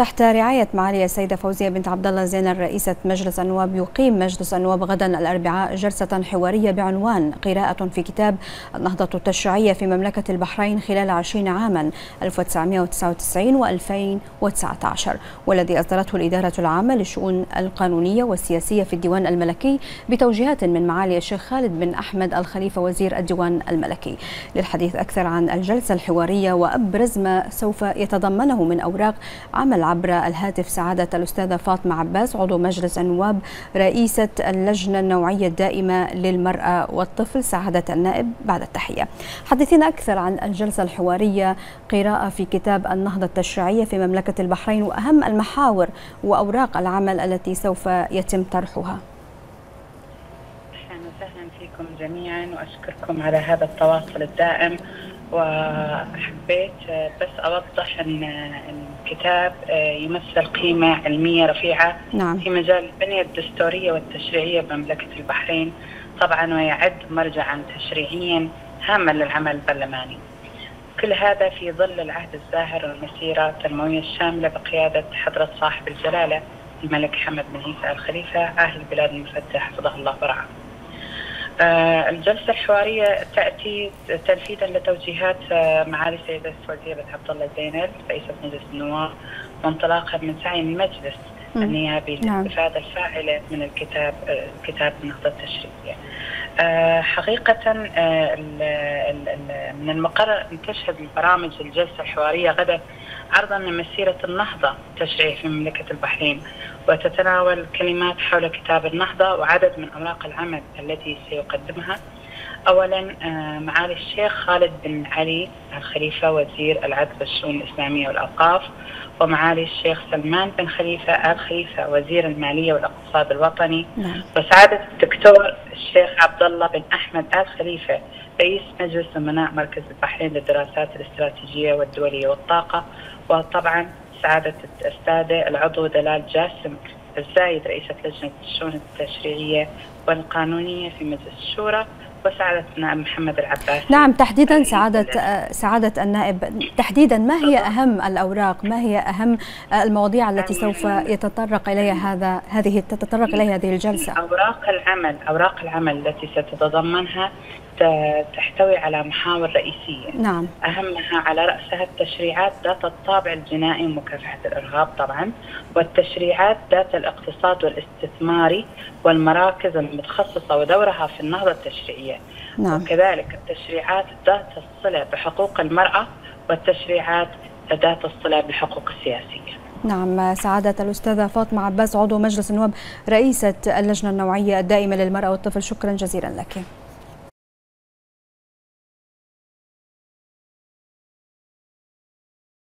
تحت رعاية معالي السيدة فوزية بنت عبد الله زين رئيسة مجلس النواب يقيم مجلس النواب غدا الأربعاء جلسة حوارية بعنوان قراءة في كتاب النهضة التشريعية في مملكة البحرين خلال 20 عاما 1999 و2019 والذي أصدرته الإدارة العامة للشؤون القانونية والسياسية في الديوان الملكي بتوجيهات من معالي الشيخ خالد بن أحمد الخليفة وزير الديوان الملكي. للحديث أكثر عن الجلسة الحوارية وأبرز ما سوف يتضمنه من أوراق عمل عبر الهاتف سعادة الأستاذة فاطمة عباس عضو مجلس النواب رئيسة اللجنة النوعية الدائمة للمرأة والطفل سعادة النائب بعد التحية. حدثينا أكثر عن الجلسة الحوارية قراءة في كتاب النهضة التشريعية في مملكة البحرين وأهم المحاور وأوراق العمل التي سوف يتم طرحها. أهلا وسهلا فيكم جميعا وأشكركم على هذا التواصل الدائم. وحبيت بس أوضح أن الكتاب يمثل قيمة علمية رفيعة. نعم. في مجال البنية الدستورية والتشريعية بمملكة البحرين. طبعا ويعد مرجعا تشريعيا هاما للعمل البرلماني. كل هذا في ظل العهد الزاهر والمسيرة التنموية الشاملة بقيادة حضرة صاحب الجلالة الملك حمد بن عيسى الخليفة أهل البلاد المفتح حفظه الله ورعاه. آه الجلسة الحوارية تأتي تنفيذا لتوجيهات آه معالي السيدة وزيرة عبد الله زينب رئيسة مجلس النواب وانطلاقا من سعي المجلس النيابي للاستفادة الفاعلة من الكتاب آه كتاب النهضة التشريعية. حقيقة من المقرر أن تشهد البرامج الجلسة الحوارية غدا عرضا من مسيرة النهضة التشريعية في مملكة البحرين. وتتناول كلمات حول كتاب النهضة وعدد من أوراق العمل التي سيقدمها. أولا معالي الشيخ خالد بن علي الخليفة وزير العدل والشؤون الإسلامية والأوقاف ومعالي الشيخ سلمان بن خليفة آل خليفة وزير المالية والإقتصاد الوطني نعم. وسعادة الدكتور الشيخ عبد الله بن أحمد آل خليفة رئيس مجلس أمناء مركز البحرين للدراسات الاستراتيجية والدولية والطاقة وطبعا سعادة الأستاذة العضو دلال جاسم الزايد رئيسة لجنة الشؤون التشريعية والقانونية في مجلس الشورى وسعادة النائب محمد العباس. نعم تحديدا سعادة سعادة النائب. تحديدا ما هي أهم الأوراق؟ ما هي أهم المواضيع التي سوف يتطرق إليها هذا هذه تتطرق إليها هذه الجلسة؟ أوراق العمل أوراق العمل التي ستتضمنها تحتوي على محاور رئيسية. نعم. أهمها على رأسها التشريعات ذات الطابع الجنائي ومكافحة الإرهاب طبعا والتشريعات ذات الاقتصاد والاستثماري والمراكز المتخصصة ودورها في النهضة التشريعية. نعم. وكذلك التشريعات ذات الصلة بحقوق المرأة والتشريعات ذات الصلة بالحقوق السياسية. نعم سعادة الأستاذة فاطمة عباس عضو مجلس النواب رئيسة اللجنة النوعية الدائمة للمرأة والطفل. شكرا جزيلا لك.